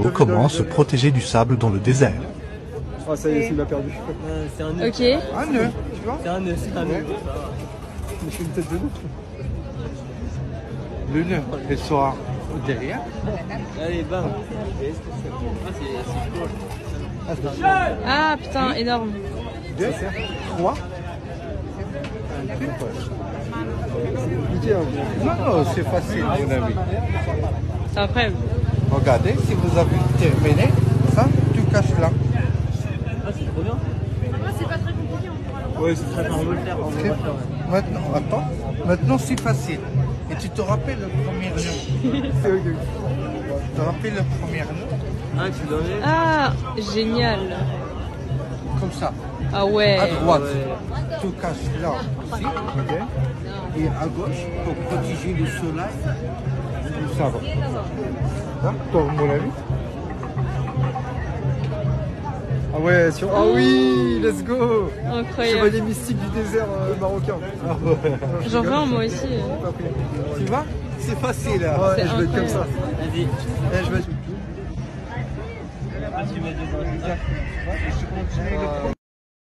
comment se protéger du sable dans le désert. Ah, ça y est, il m'a perdu. C'est un nœud. Ok. Un nœud, tu vois C'est un nœud, c'est un nœud. Mais je fais une tête de nœud. Le nœud, elle sera derrière. Allez, bam. Ah, c'est c'est. Ah putain, énorme. Deux, trois. Non, non, c'est facile, mon ami. C'est incroyable. Regardez, si vous avez terminé, ça, tu caches là. Ah, c'est trop bien. C'est très bien. On va le faire. On va le faire. ouais. Maintenant, attends. Maintenant, c'est facile. Et tu te rappelles le premier nœud? Tu te rappelles le premier nœud? Ah, tu Ah, génial. Comme ça. Ah ouais. À droite, tu caches là aussi. Et à gauche, pour protéger le soleil, ça va. Hein, toi, mon ami Ah ouais, sur... Ah oui, let's go Incroyable. Chevalier mystique du désert euh, marocain. J'en veux un moi aussi. Tu vois C'est facile. hein. Ouais, je vais être comme ça. Vas-y. Eh, je vais être... Ah, tu